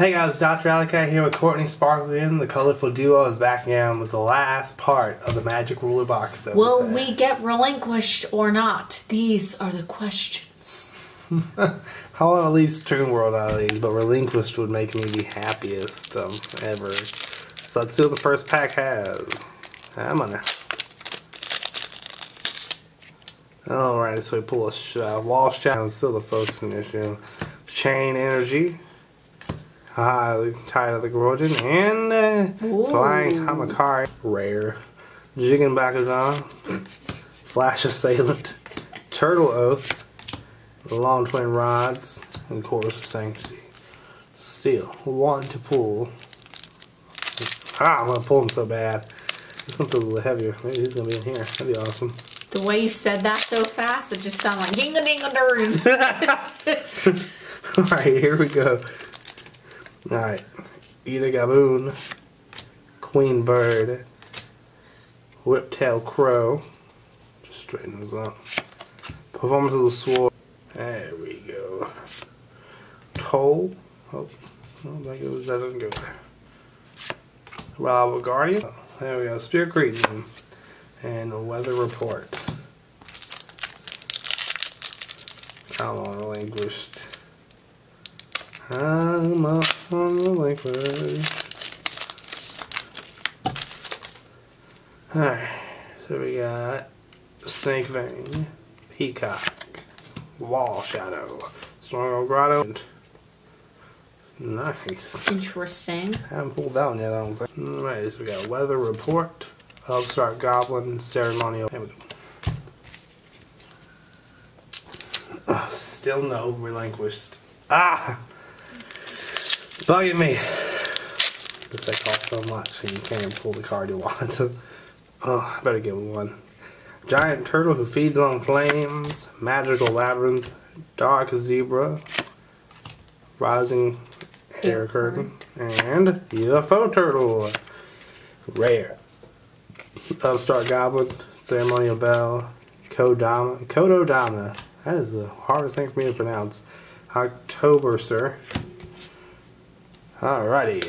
Hey guys, Dr. Alleycat here with Courtney Sparkling. The colorful duo is back again with the last part of the magic ruler box. That Will we, we get relinquished or not? These are the questions. I want at least Toon World out of these, but relinquished would make me the happiest um, ever. So let's see what the first pack has. I'm gonna. Alright, so we pull a sh- uh, wall shot. Still the focusing issue. Chain energy. The Tide of the Gorgon. And uh, Ooh. Flying Kamakiri. Rare. Jigen Bakudan. Flash Assailant. Turtle Oath. Long Twin Rods. And Chorus of Sanctity. Still, one to pull. Ah, I'm gonna pull him so bad. This one's a little heavier. Maybe he's gonna be in here. That'd be awesome. The way you said that so fast, it just sounded like ding a ding a ding. Alright, here we go. Alright. Ida Gaboon. Queen Bird. Whiptail Crow. Just straighten this up. Performance of the Sword. There we go. Toll. Oh, oh that, goes, that doesn't go there. Rival Guardian. There we go. Spirit Greeting. And the Weather Report. Come on. I'm up on the relinquished. Alright, so we got Snake Vein, Peacock, Wall Shadow, Storm Grotto, and Nice. Interesting. Haven't pulled that one yet, I don't think. Alright, so we got Weather Report, Upstart Goblin, Ceremonial. There we go. Ugh, still no relinquished. Ah! Bugging me. This deck costs so much, and you can't even pull the card you want. So, oh, I better get one. Giant Turtle who feeds on flames, Magical Labyrinth, Dark Zebra, Rising Air Air Curtain, and UFO Turtle. Rare. Upstart Goblin, Ceremonial Bell, Kodama, Kododama. That is the hardest thing for me to pronounce. October, sir. Alrighty,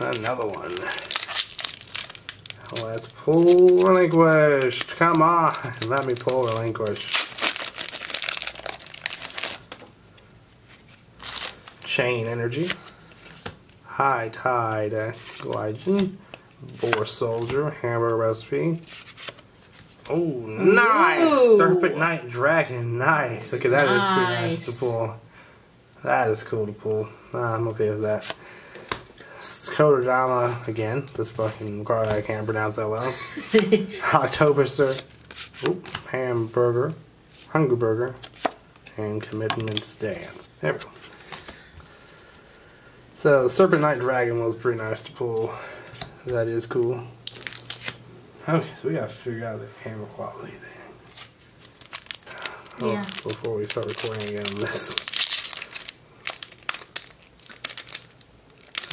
another one. Let's pull relinquished. Come on, let me pull relinquished. Chain energy. High tide, uh, Glygen. Boar soldier, hamburger recipe. Oh, nice! Ooh. Serpent Night Dragon, nice. Look Okay, that is pretty nice Nice. to pull. That is cool to pull. Ah, I'm okay with that. Kododama again. This fucking card I can't pronounce that well. Octoberser. Oop, hamburger. Hungry Burger. And Commencement Dance. There we go. So the Serpent Night Dragon was pretty nice to pull. That is cool. Okay, so we gotta figure out the camera quality thing. Oh, Yeah. Before we start recording again on this.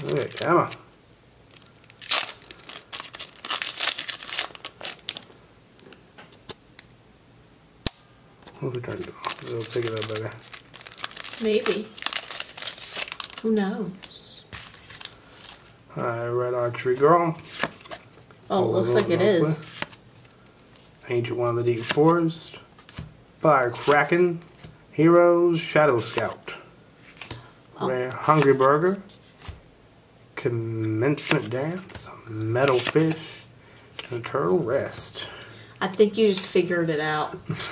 Okay, come on. What are we trying to do? It'll pick it up better. Maybe. Who knows? Alright, Red Archery Girl. Oh, it looks like it is. Ancient One of the Deep Forest. Fire Kraken. Hiro's. Shadow Scout. Oh. Rare Hungry Burger. Commencement Dance. Metal Fish. And Turtle Rest. I think you just figured it out.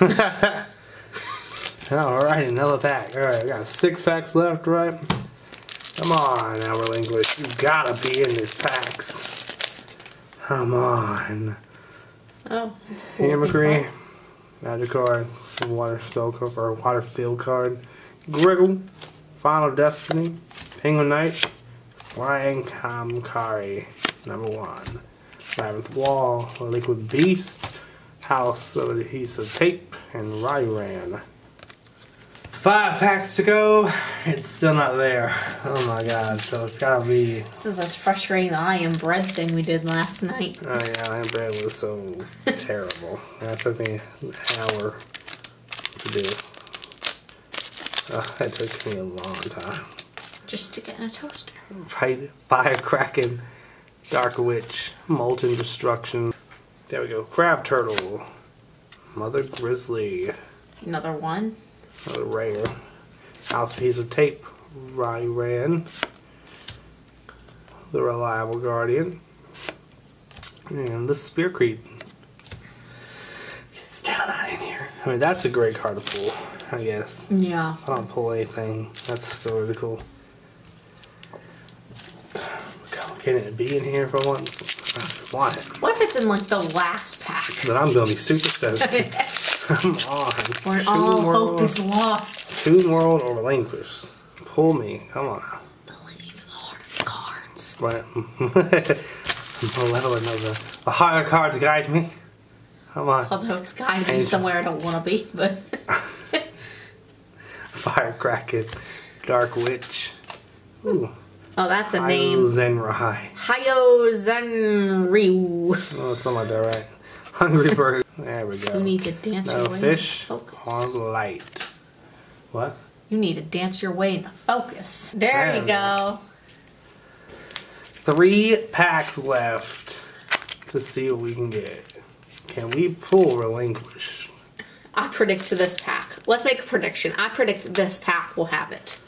Alright, another pack. Alright, we got six packs left, right? Come on now, Relinquish. You gotta be in these packs. Come on. Oh, it's a cool Hammercree. Magic card, Water Spell card, or Water Field card, Griggle, Final Destiny, Penguin Knight, Flying Kamakiri, number one, Labyrinth Wall, Liquid Beast, House of Adhesive Tape, and Ryuran. Five packs to go. It's still not there. Oh my god, so it's gotta be. This is as frustrating the I am bread thing we did last night. Oh yeah, my bread was so terrible. That took me an hour to do. It took me a long time. Just stick it in a toaster. Fight Fire Kraken, Dark Witch, Molten Destruction. There we go. Crab Turtle, Mother Grizzly, Another one. another rare. House piece of tape, Ryran, the Reliable Guardian, and the Spear Creep. Still not in here. I mean, that's a great card to pull, I guess. Yeah. I don't pull anything. That's still really cool. Can it be in here for once? I want it. What if it's in like the last pack? Then I'm gonna be super stoked. Come on. Where all hope is lost. Toon World or Relinquish. Pull me. Come on. Believe in the heart of the cards. What? Malevolent of the, the higher card to guide me. Come on. Although it's gotta be somewhere I don't want to be, but Fire Kraken. Dark Witch. Ooh. Oh, that's a name. Zenrai. Hayo Zenryu. Oh, something like that, right? Hungry Bird. There we go. You need to dance No your way fish focus. on light. What? You need to dance your way into focus. There There you we go. Three packs left to see what we can get. Can we pull Relinquish? I predict to this pack. Let's make a prediction. I predict this pack will have it.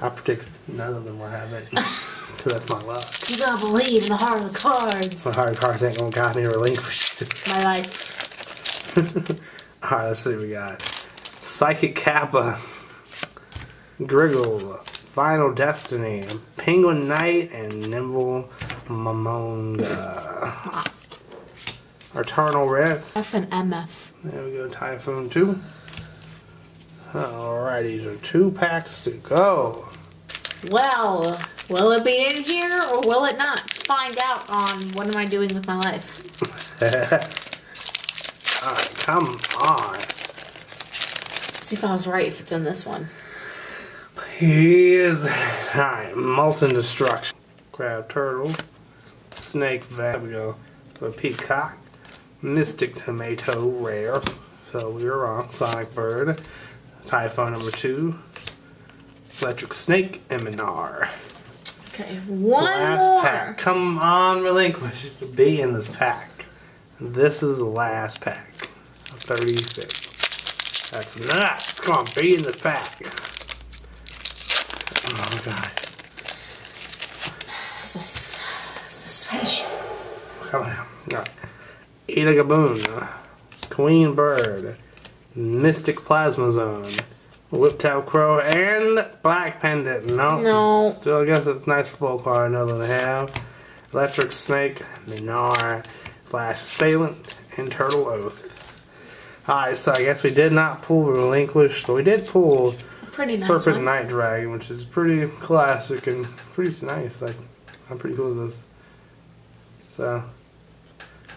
I predict none of them will have it. Because that's my luck. You gotta believe in the heart of the cards. My hard cards ain't gonna got me Relinquish. My life. Alright, let's see what we got. Psychic Kappa. Griggle. Final Destiny. Penguin Knight and Nimble Momonga. Eternal Rest. F and MF. There we go, Typhoon 2. Alrighty, so two packs to go. Well, will it be in here or will it not? Find out on what am I doing with my life. Alright, ah, come on. See if I was right if it's in this one. He is. Alright, Molten Destruction. Crab Turtle. Snake There we go. So Peacock. Mystic Tomato Rare. So we were wrong. Sonic Bird. Typhoon number two. Electric Snake. Eminar. Okay, one Last more. pack. Come on, Relinquish be in this pack. This is the last pack. of 36. That's nuts. Come on, be in this pack. Oh, my God. Sus- suspension. Come on now. Alright. Ada Gaboon. Queen Bird. Mystic Plasma Zone. Whiptail Crow and Black Pendant. No. No. Still, I guess it's nice for full card. Another than have. Electric Snake. Minar. Flash Assailant. And Turtle Oath. Alright, so I guess we did not pull Relinquish, but we did pull Pretty nice Serpent one. Night Dragon, which is pretty classic and pretty nice. Like, I'm pretty cool with this. So,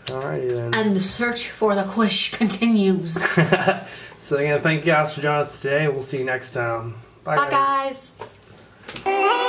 alrighty then. And the search for the quish continues. so again, thank you guys for joining us today. We'll see you next time. Bye, guys. guys.